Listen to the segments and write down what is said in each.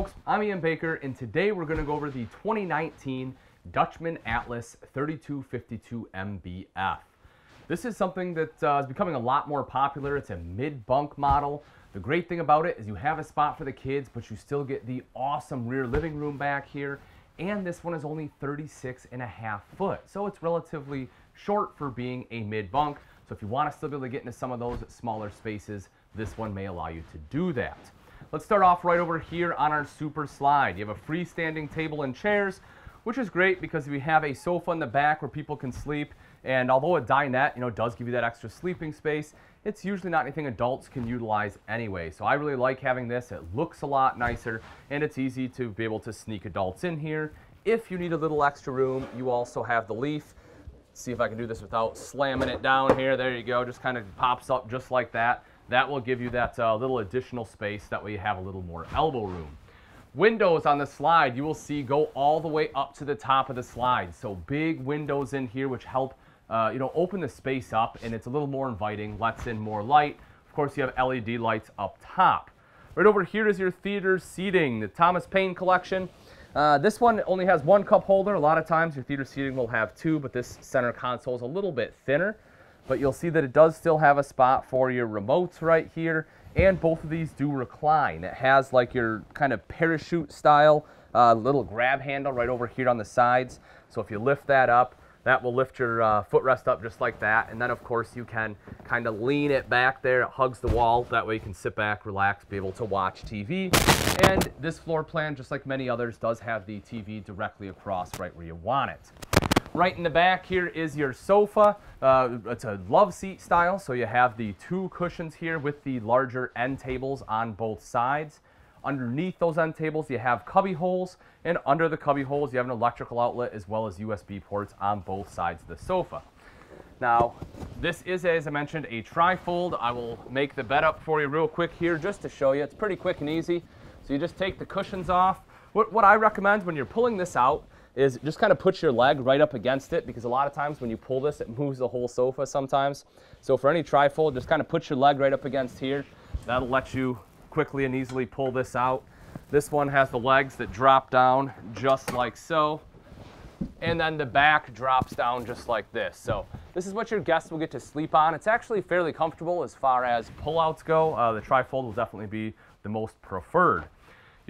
folks, I'm Ian Baker, and today we're going to go over the 2019 Dutchmen Atlas 3252 MBF. This is something that uh, is becoming a lot more popular. It's a mid-bunk model. The great thing about it is you have a spot for the kids, but you still get the awesome rear living room back here. And this one is only 36 and a half foot, so it's relatively short for being a mid-bunk. So if you want to still be able to get into some of those smaller spaces, this one may allow you to do that. Let's start off right over here on our super slide. You have a freestanding table and chairs, which is great because we have a sofa in the back where people can sleep. And although a dinette, you know, does give you that extra sleeping space, it's usually not anything adults can utilize anyway. So I really like having this. It looks a lot nicer and it's easy to be able to sneak adults in here. If you need a little extra room, you also have the leaf. see if I can do this without slamming it down here. There you go. Just kind of pops up just like that. That will give you that uh, little additional space. That way you have a little more elbow room. Windows on the slide, you will see go all the way up to the top of the slide. So big windows in here which help uh, you know, open the space up and it's a little more inviting, lets in more light. Of course, you have LED lights up top. Right over here is your theater seating, the Thomas Payne collection. Uh, this one only has one cup holder. A lot of times your theater seating will have two, but this center console is a little bit thinner but you'll see that it does still have a spot for your remotes right here, and both of these do recline. It has like your kind of parachute style uh, little grab handle right over here on the sides. So if you lift that up, that will lift your uh, footrest up just like that. And then of course you can kind of lean it back there. It hugs the wall. That way you can sit back, relax, be able to watch TV. And this floor plan, just like many others, does have the TV directly across right where you want it. Right in the back here is your sofa. Uh, it's a love seat style, so you have the two cushions here with the larger end tables on both sides. Underneath those end tables, you have cubby holes, and under the cubby holes, you have an electrical outlet as well as USB ports on both sides of the sofa. Now, this is, as I mentioned, a trifold. I will make the bed up for you real quick here just to show you. It's pretty quick and easy. So you just take the cushions off. What, what I recommend when you're pulling this out is just kind of put your leg right up against it because a lot of times when you pull this, it moves the whole sofa sometimes. So for any trifold, just kind of put your leg right up against here. That'll let you quickly and easily pull this out. This one has the legs that drop down just like so. And then the back drops down just like this. So this is what your guests will get to sleep on. It's actually fairly comfortable as far as pullouts go. Uh, the trifold will definitely be the most preferred.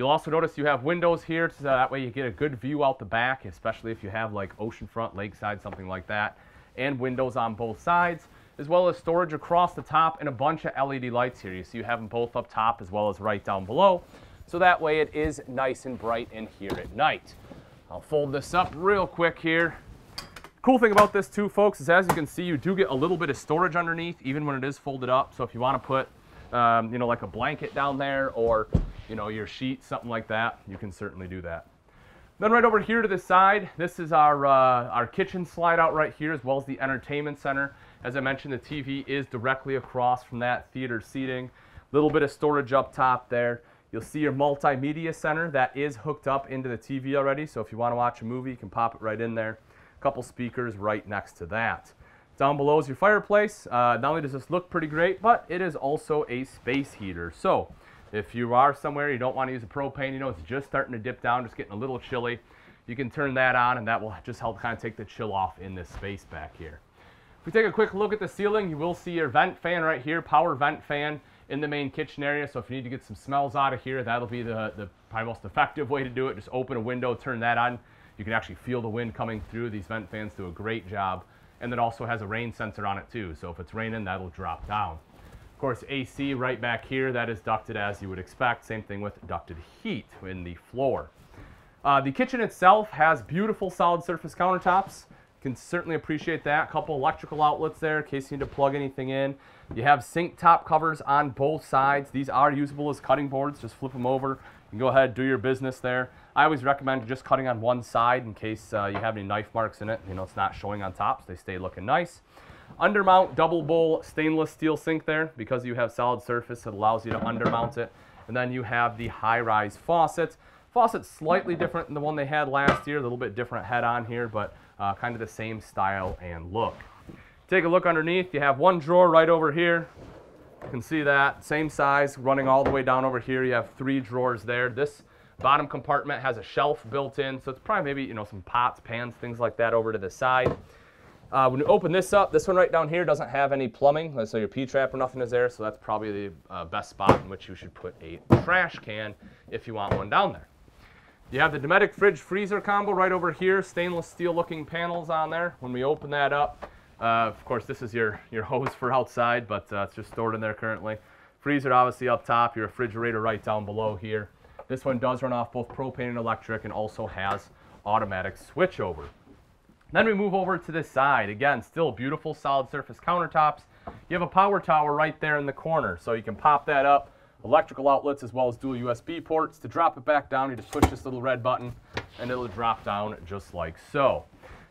You'll also notice you have windows here, so that way you get a good view out the back, especially if you have like oceanfront, lakeside, something like that, and windows on both sides, as well as storage across the top and a bunch of LED lights here. You see you have them both up top as well as right down below, so that way it is nice and bright in here at night. I'll fold this up real quick here. Cool thing about this too, folks, is as you can see, you do get a little bit of storage underneath, even when it is folded up. So if you want to put, um, you know, like a blanket down there or you know, your sheet, something like that, you can certainly do that. Then right over here to the side, this is our, uh, our kitchen slide out right here as well as the entertainment center. As I mentioned, the TV is directly across from that theater seating. Little bit of storage up top there. You'll see your multimedia center that is hooked up into the TV already. So if you want to watch a movie, you can pop it right in there. A couple speakers right next to that. Down below is your fireplace. Uh, not only does this look pretty great, but it is also a space heater. So if you are somewhere you don't want to use a propane, you know it's just starting to dip down, just getting a little chilly, you can turn that on and that will just help kind of take the chill off in this space back here. If we take a quick look at the ceiling, you will see your vent fan right here, power vent fan in the main kitchen area. So if you need to get some smells out of here, that'll be the, the probably most effective way to do it. Just open a window, turn that on. You can actually feel the wind coming through. These vent fans do a great job. And it also has a rain sensor on it too. So if it's raining, that'll drop down. Of course, AC right back here, that is ducted as you would expect. Same thing with ducted heat in the floor. Uh, the kitchen itself has beautiful solid surface countertops. You can certainly appreciate that. Couple electrical outlets there in case you need to plug anything in. You have sink top covers on both sides. These are usable as cutting boards. Just flip them over. Can go ahead do your business there. I always recommend just cutting on one side in case uh, you have any knife marks in it. You know, it's not showing on top, so they stay looking nice. Undermount double bowl stainless steel sink there because you have solid surface it allows you to undermount it. And then you have the high-rise faucet. Faucet's slightly different than the one they had last year, a little bit different head on here, but uh, kind of the same style and look. Take a look underneath, you have one drawer right over here. You can see that, same size, running all the way down over here. You have three drawers there. This Bottom compartment has a shelf built in, so it's probably maybe, you know, some pots, pans, things like that over to the side. Uh, when you open this up, this one right down here doesn't have any plumbing, so your P-trap or nothing is there, so that's probably the uh, best spot in which you should put a trash can if you want one down there. You have the Dometic fridge freezer combo right over here, stainless steel looking panels on there. When we open that up, uh, of course this is your, your hose for outside, but uh, it's just stored in there currently. Freezer obviously up top, your refrigerator right down below here. This one does run off both propane and electric and also has automatic switchover. Then we move over to this side. Again, still beautiful solid surface countertops. You have a power tower right there in the corner, so you can pop that up. Electrical outlets as well as dual USB ports. To drop it back down, you just push this little red button and it'll drop down just like so.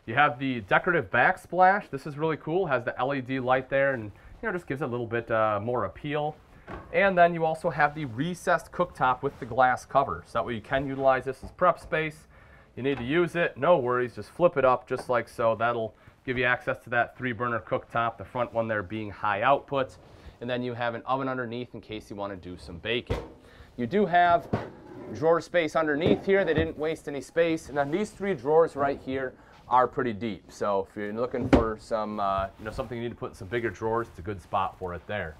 You have the decorative backsplash. This is really cool. Has the LED light there and you know just gives it a little bit uh, more appeal. And then you also have the recessed cooktop with the glass cover. So that way you can utilize this as prep space you need to use it, no worries, just flip it up just like so. That'll give you access to that three burner cooktop, the front one there being high output. And then you have an oven underneath in case you want to do some baking. You do have drawer space underneath here. They didn't waste any space. And then these three drawers right here are pretty deep. So if you're looking for some, uh, you know, something you need to put in some bigger drawers, it's a good spot for it there.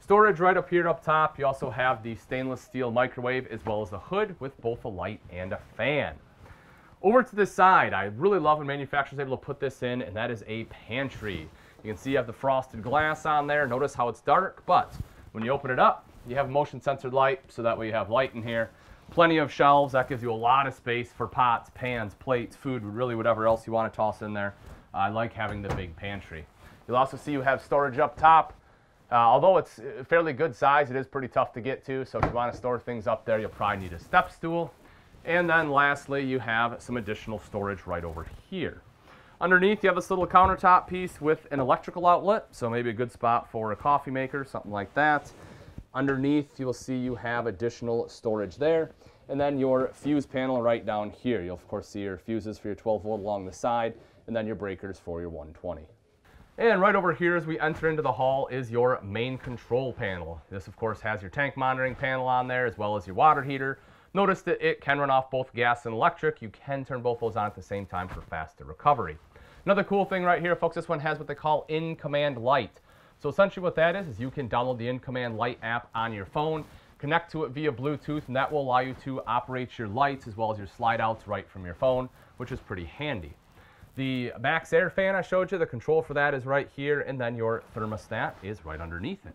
Storage right up here up top. You also have the stainless steel microwave as well as a hood with both a light and a fan. Over to this side, I really love when manufacturers able to put this in, and that is a pantry. You can see you have the frosted glass on there. Notice how it's dark, but when you open it up, you have motion sensored light, so that way you have light in here. Plenty of shelves. That gives you a lot of space for pots, pans, plates, food, really whatever else you want to toss in there. I like having the big pantry. You'll also see you have storage up top. Uh, although it's fairly good size, it is pretty tough to get to. So if you want to store things up there, you'll probably need a step stool. And then lastly, you have some additional storage right over here. Underneath, you have this little countertop piece with an electrical outlet, so maybe a good spot for a coffee maker, something like that. Underneath, you'll see you have additional storage there. And then your fuse panel right down here. You'll, of course, see your fuses for your 12 volt along the side, and then your breakers for your 120. And right over here as we enter into the hall is your main control panel. This, of course, has your tank monitoring panel on there, as well as your water heater, Notice that it can run off both gas and electric. You can turn both those on at the same time for faster recovery. Another cool thing right here, folks, this one has what they call in-command light. So essentially what that is, is you can download the in-command light app on your phone, connect to it via Bluetooth, and that will allow you to operate your lights as well as your slide outs right from your phone, which is pretty handy. The MaxxAir fan I showed you, the control for that is right here, and then your thermostat is right underneath it.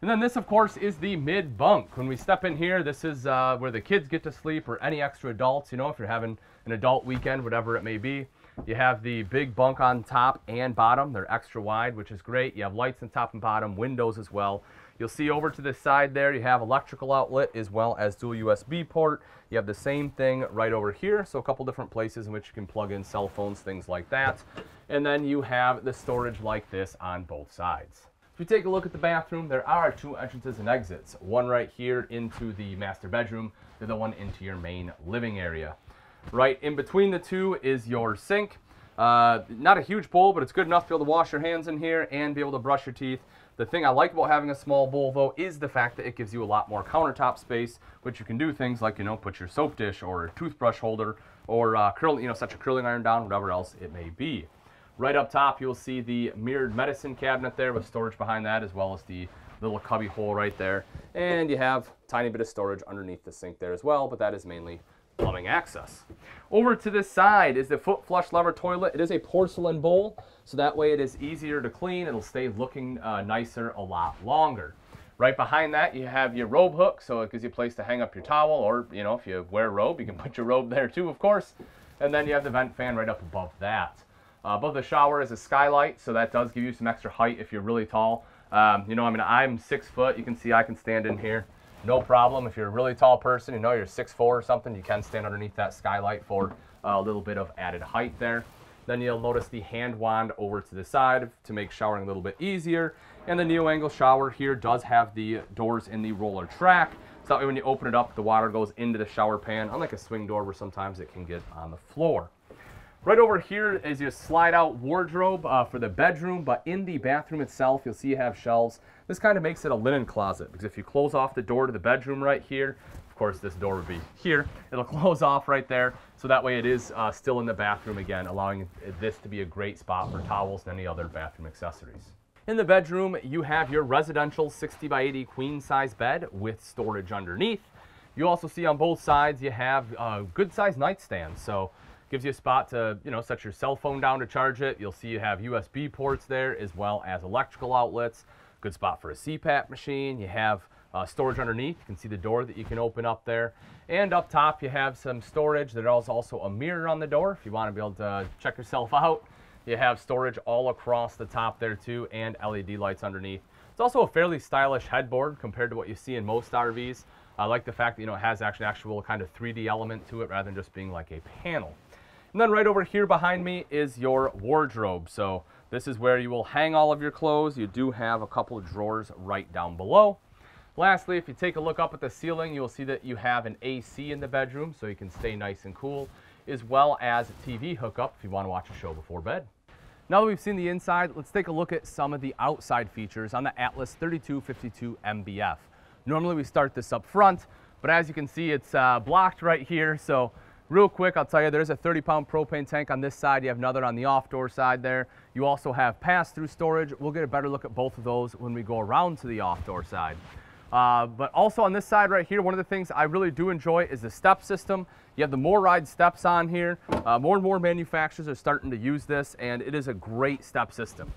And then this, of course, is the mid bunk. When we step in here, this is uh, where the kids get to sleep or any extra adults, you know, if you're having an adult weekend, whatever it may be. You have the big bunk on top and bottom. They're extra wide, which is great. You have lights on top and bottom, windows as well. You'll see over to the side there, you have electrical outlet as well as dual USB port. You have the same thing right over here, so a couple different places in which you can plug in cell phones, things like that. And then you have the storage like this on both sides. If you take a look at the bathroom, there are two entrances and exits. One right here into the master bedroom, the other one into your main living area. Right in between the two is your sink. Uh, not a huge bowl, but it's good enough to be able to wash your hands in here and be able to brush your teeth. The thing I like about having a small bowl, though, is the fact that it gives you a lot more countertop space, which you can do things like, you know, put your soap dish or a toothbrush holder or uh, curl, you know, set your curling iron down, whatever else it may be. Right up top, you'll see the mirrored medicine cabinet there with storage behind that, as well as the little cubby hole right there. And you have tiny bit of storage underneath the sink there as well, but that is mainly plumbing access. Over to this side is the foot flush lever toilet. It is a porcelain bowl, so that way it is easier to clean. It'll stay looking uh, nicer a lot longer. Right behind that, you have your robe hook, so it gives you a place to hang up your towel, or, you know, if you wear a robe, you can put your robe there too, of course. And then you have the vent fan right up above that. Uh, above the shower is a skylight, so that does give you some extra height if you're really tall. Um, you know, I mean, I'm six foot. You can see I can stand in here. No problem. If you're a really tall person, you know you're six four or something, you can stand underneath that skylight for a little bit of added height there. Then you'll notice the hand wand over to the side to make showering a little bit easier. And the neo angle shower here does have the doors in the roller track. So that way when you open it up, the water goes into the shower pan, unlike a swing door where sometimes it can get on the floor. Right over here is your slide out wardrobe uh, for the bedroom, but in the bathroom itself, you'll see you have shelves. This kind of makes it a linen closet because if you close off the door to the bedroom right here, of course, this door would be here. It'll close off right there, so that way it is uh, still in the bathroom again, allowing this to be a great spot for towels and any other bathroom accessories. In the bedroom, you have your residential 60 by 80 queen size bed with storage underneath. You also see on both sides you have a good sized nightstand, so gives you a spot to you know set your cell phone down to charge it. You'll see you have USB ports there as well as electrical outlets. Good spot for a CPAP machine. You have uh, storage underneath. You can see the door that you can open up there. And up top you have some storage. There's also a mirror on the door if you want to be able to check yourself out. You have storage all across the top there too and LED lights underneath. It's also a fairly stylish headboard compared to what you see in most RVs. I like the fact that you know it has actually actual kind of 3D element to it rather than just being like a panel. And then right over here behind me is your wardrobe. So this is where you will hang all of your clothes. You do have a couple of drawers right down below. Lastly, if you take a look up at the ceiling, you will see that you have an AC in the bedroom so you can stay nice and cool, as well as a TV hookup if you want to watch a show before bed. Now that we've seen the inside, let's take a look at some of the outside features on the Atlas 3252 MBF. Normally we start this up front, but as you can see, it's uh, blocked right here. So real quick, I'll tell you, there's a 30 pound propane tank on this side. You have another on the off door side there. You also have pass through storage. We'll get a better look at both of those when we go around to the off door side. Uh, but also on this side right here, one of the things I really do enjoy is the step system. You have the MORryde steps on here. Uh, more and more manufacturers are starting to use this, and it is a great step system.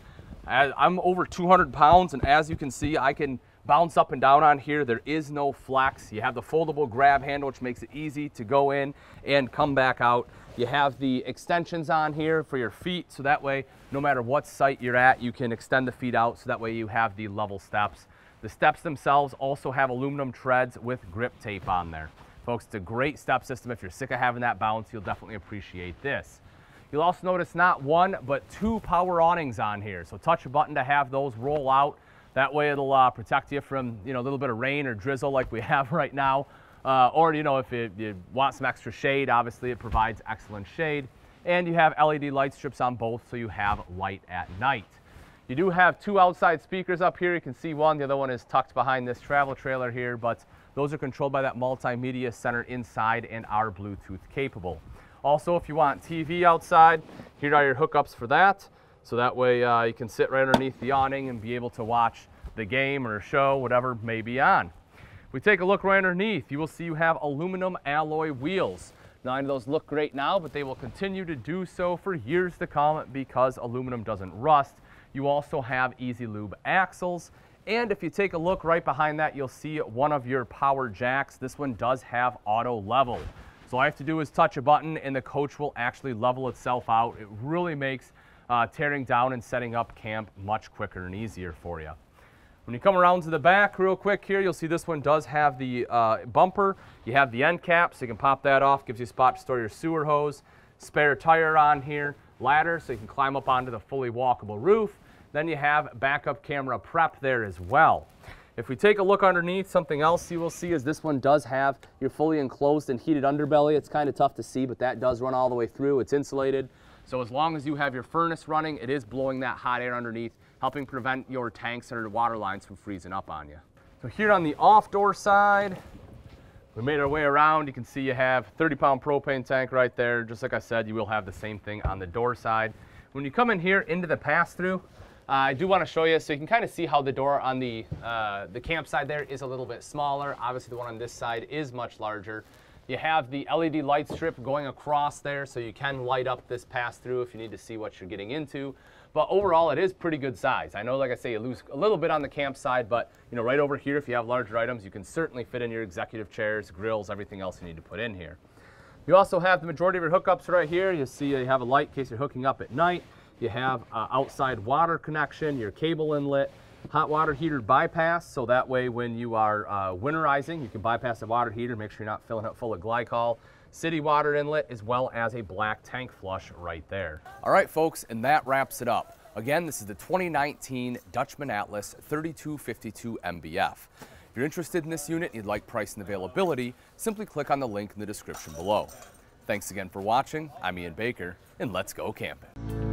I'm over 200 pounds, and as you can see, I can bounce up and down on here. There is no flex. You have the foldable grab handle, which makes it easy to go in and come back out. You have the extensions on here for your feet, so that way, no matter what site you're at, you can extend the feet out, so that way you have the level steps. The steps themselves also have aluminum treads with grip tape on there. Folks, it's a great step system. If you're sick of having that bounce, you'll definitely appreciate this. You'll also notice not one, but two power awnings on here. So touch a button to have those roll out. That way it'll uh, protect you from you know a little bit of rain or drizzle like we have right now. Uh, or you know if you, you want some extra shade, obviously it provides excellent shade. And you have LED light strips on both so you have light at night. You do have two outside speakers up here. You can see one, the other one is tucked behind this travel trailer here, but those are controlled by that multimedia center inside and are Bluetooth capable. Also, if you want TV outside, here are your hookups for that. So that way uh, you can sit right underneath the awning and be able to watch the game or show, whatever may be on. If we take a look right underneath, you will see you have aluminum alloy wheels. Nine of those look great now, but they will continue to do so for years to come because aluminum doesn't rust you also have Easy Lube axles. And if you take a look right behind that, you'll see one of your power jacks. This one does have auto level. So all I have to do is touch a button and the coach will actually level itself out. It really makes uh, tearing down and setting up camp much quicker and easier for you. When you come around to the back real quick here, you'll see this one does have the uh, bumper. You have the end cap, so you can pop that off, gives you a spot to store your sewer hose. Spare tire on here, ladder, so you can climb up onto the fully walkable roof. Then you have backup camera prep there as well. If we take a look underneath, something else you will see is this one does have your fully enclosed and heated underbelly. It's kind of tough to see, but that does run all the way through. It's insulated. So as long as you have your furnace running, it is blowing that hot air underneath, helping prevent your tanks or water lines from freezing up on you. So here on the off door side, we made our way around. You can see you have 30 pound propane tank right there. Just like I said, you will have the same thing on the door side. When you come in here into the pass through, uh, I do want to show you so you can kind of see how the door on the, uh, the campsite there is a little bit smaller. Obviously the one on this side is much larger. You have the LED light strip going across there so you can light up this pass through if you need to see what you're getting into. But overall, it is pretty good size. I know, like I say, you lose a little bit on the camp side, but you know, right over here, if you have larger items, you can certainly fit in your executive chairs, grills, everything else you need to put in here. You also have the majority of your hookups right here. You see you have a light in case you're hooking up at night. You have uh, outside water connection, your cable inlet, hot water heater bypass, so that way when you are uh, winterizing, you can bypass the water heater, make sure you're not filling it full of glycol. City water inlet, as well as a black tank flush right there. All right, folks, and that wraps it up. Again, this is the 2019 Dutchmen Atlas 3252 MBF. If you're interested in this unit and you'd like price and availability, simply click on the link in the description below. Thanks again for watching. I'm Ian Baker, and let's go camping.